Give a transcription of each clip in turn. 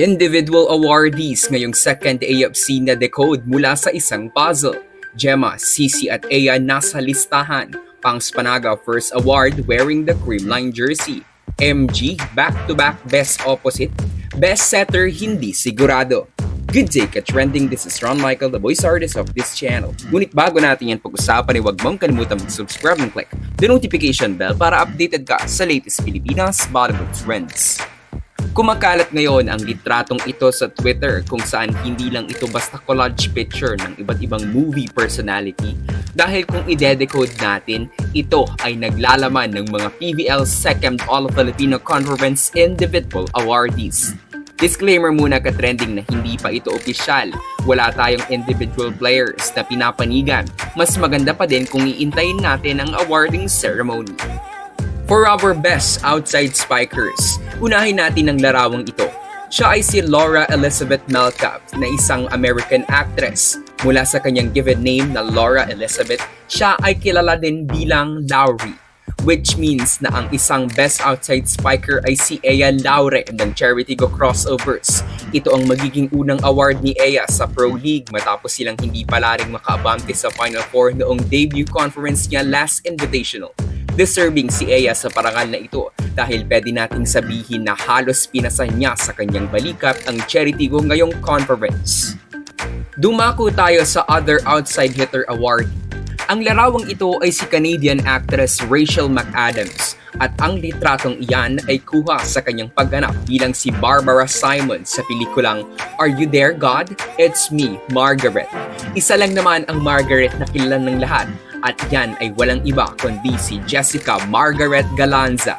Individual awardees ngayong second AFC na decode mula sa isang puzzle. Gemma, Sisi at Aya nasa listahan. Pangs Panaga first award wearing the creamline jersey. MG back-to-back best opposite. Best setter hindi sigurado. Good day ka-trending, this is Ron Michael, the voice artist of this channel. Ngunit bago natin yan pag-usapan ay huwag mong kalimutan mag-subscribe and click the notification bell para updated ka sa latest Pilipinas Bollywood trends. Kumakalat ngayon ang litratong ito sa Twitter kung saan hindi lang ito basta collage picture ng iba't ibang movie personality dahil kung ide-decode natin, ito ay naglalaman ng mga PVL Second All-Filipino Conference Individual Awardees. Disclaimer muna ka-trending na hindi pa ito opisyal. Wala tayong individual players na pinapanigan. Mas maganda pa din kung iintayin natin ang awarding ceremony. For our best outside spikers, unahin natin ang larawang ito. Siya ay si Laura Elizabeth Melcap na isang American actress. Mula sa kanyang given name na Laura Elizabeth, siya ay kilala din bilang Lowry which means na ang isang best outside spiker ay si Ea Laure ng Charity Go Crossovers. Ito ang magiging unang award ni Ea sa Pro League matapos silang hindi pala rin makaabante sa Final Four noong debut conference niya last invitational. Deserving si Ea sa parangal na ito dahil pwede nating sabihin na halos pinasan niya sa kanyang balikat ang Charity Go ngayong conference. Dumako tayo sa other outside hitter award. Ang larawang ito ay si Canadian actress Rachel McAdams at ang litratong iyan ay kuha sa kanyang pagganap bilang si Barbara Simon sa pelikulang Are You There God? It's Me, Margaret. Isa lang naman ang Margaret na kilala ng lahat at yan ay walang iba kundi si Jessica Margaret Galanza.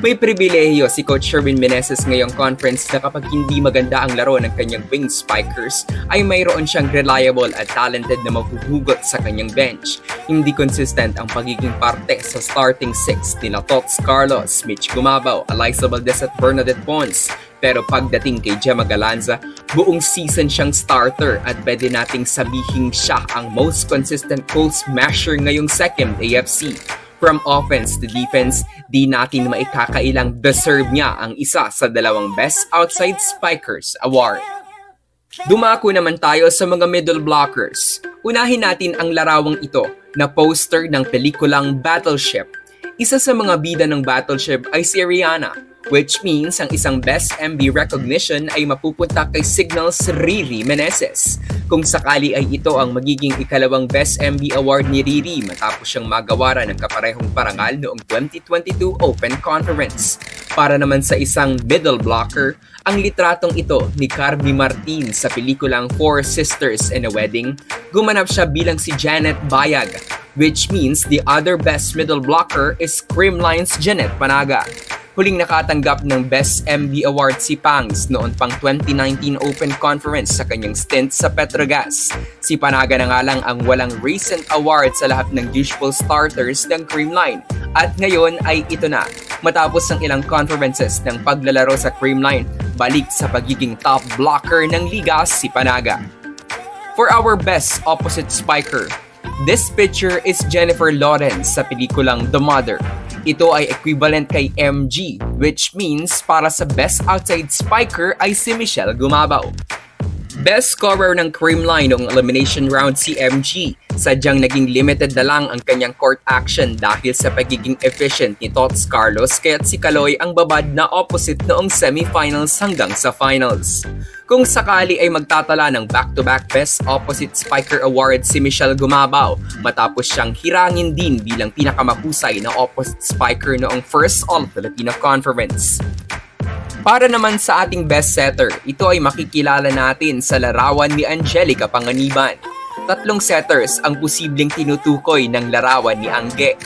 May pribilehiyo si Coach Sherwin Meneses ngayong conference na kapag hindi maganda ang laro ng kanyang wing spikers, ay mayroon siyang reliable at talented na mahuhugot sa kanyang bench. Hindi consistent ang pagiging parte sa starting six nila Tots Carlos, Mitch Gumabaw, Eliza Valdez at Bernadette Pons. Pero pagdating kay Gemma Galanza, buong season siyang starter at pwede nating sabihin siya ang most consistent goal smasher ngayong second AFC. From offense to defense, di natin maikakailang deserve niya ang isa sa dalawang Best Outside Spikers Award. Dumako naman tayo sa mga middle blockers. Unahin natin ang larawang ito na poster ng pelikulang Battleship. Isa sa mga bida ng Battleship ay si Rihanna which means ang isang Best MB recognition ay mapupunta kay Signals Riri Meneses. Kung sakali ay ito ang magiging ikalawang Best MB Award ni Riri matapos siyang magawaran ng kaparehong parangal noong 2022 Open Conference. Para naman sa isang middle blocker, ang litratong ito ni Carmi Martin sa pelikulang Four Sisters in a Wedding, gumanap siya bilang si Janet Bayag, which means the other best middle blocker is Creamline's Janet Panaga. Huling nakatanggap ng Best MB Award si Pangs noon pang 2019 Open Conference sa kanyang stint sa Petrogas. Si Panaga na nga lang ang walang recent award sa lahat ng usual starters ng Creamline. At ngayon ay ito na. Matapos ng ilang conferences ng paglalaro sa Creamline, balik sa pagiging top blocker ng liga si Panaga. For our best opposite spiker, this picture is Jennifer Lawrence sa pelikulang The Mother ito ay equivalent kay MG, which means para sa best outside spiker ay si Michelle Gumabaw. Best scorer ng Creamline noong elimination round si MG. Sadyang naging limited na lang ang kanyang court action dahil sa pagiging efficient ni Tots Carlos kaya't si Kaloy ang babad na opposite noong semifinals hanggang sa finals. Kung sakali ay magtatala ng back-to-back Best Opposite Spiker Award si Michelle Gumabaw matapos siyang hirangin din bilang pinakamahusay na opposite spiker noong first All-Filipino Conference. Para naman sa ating best setter, ito ay makikilala natin sa larawan ni Angelica Panganiban. Tatlong setters ang posibleng tinutukoy ng larawan ni Angge.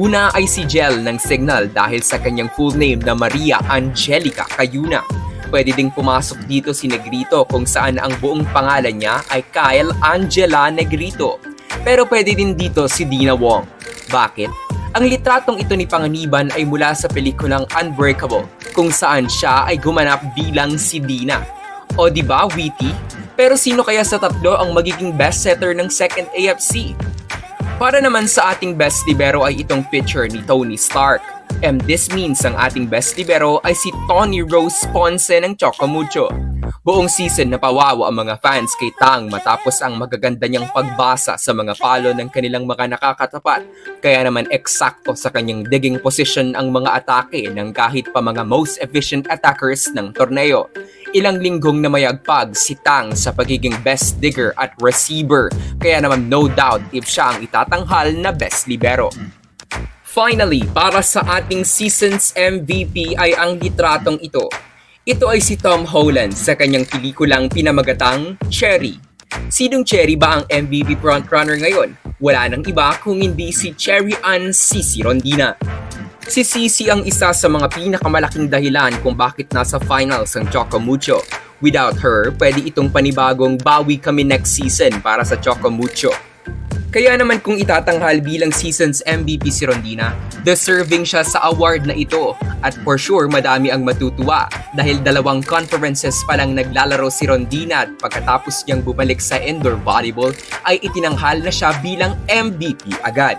Una ay si Jel ng Signal dahil sa kanyang full name na Maria Angelica Cayuna. Pwede ding pumasok dito si Negrito kung saan ang buong pangalan niya ay Kyle Angela Negrito. Pero pwede din dito si Dina Wong. Bakit? Ang litratong ito ni Panganiban ay mula sa pelikulang Unbreakable, kung saan siya ay gumanap bilang si Dina. O di ba, witty? Pero sino kaya sa tatlo ang magiging best setter ng second AFC? Para naman sa ating best libero ay itong picture ni Tony Stark. And this means ang ating best libero ay si Tony Rose Ponce ng Chocomucho. Buong season napawawa ang mga fans kay Tang matapos ang magaganda niyang pagbasa sa mga palo ng kanilang mga nakakatapat. Kaya naman eksakto sa kanyang digging position ang mga atake ng kahit pa mga most efficient attackers ng torneo. Ilang linggong na mayagpag si Tang sa pagiging best digger at receiver. Kaya naman no doubt if siya ang itatanghal na best libero. Finally, para sa ating season's MVP ay ang litratong ito ito ay si Tom Holland sa kanyang pelikulang pinamagatang Cherry. Sinong Cherry ba ang MVP frontrunner ngayon? Wala nang iba kung hindi si Cherry Ann Cici Rondina. Si Cici ang isa sa mga pinakamalaking dahilan kung bakit nasa finals ang Choco Mucho. Without her, pwede itong panibagong bawi kami next season para sa Choco Mucho. Kaya naman kung itatanghal bilang season's MVP si Rondina, deserving siya sa award na ito. At for sure, madami ang matutuwa dahil dalawang conferences pa lang naglalaro si Rondina at pagkatapos niyang bumalik sa indoor volleyball ay itinanghal na siya bilang MVP agad.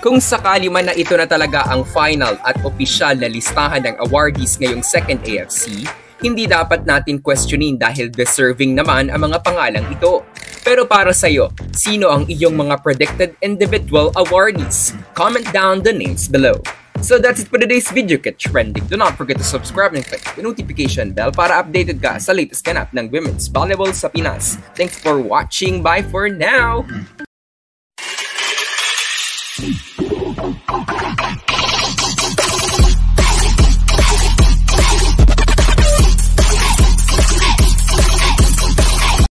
Kung sakali man na ito na talaga ang final at opisyal na listahan ng awardees ngayong second AFC, hindi dapat natin questionin dahil deserving naman ang mga pangalang ito. Pero para sa iyo, sino ang iyong mga predicted individual awardees? Comment down the names below. So that's it for today's video. Get trending. Do not forget to subscribe and click the notification bell para updated ka sa latest ganap ng women's volleyball sa Pinas. Thanks for watching. Bye for now!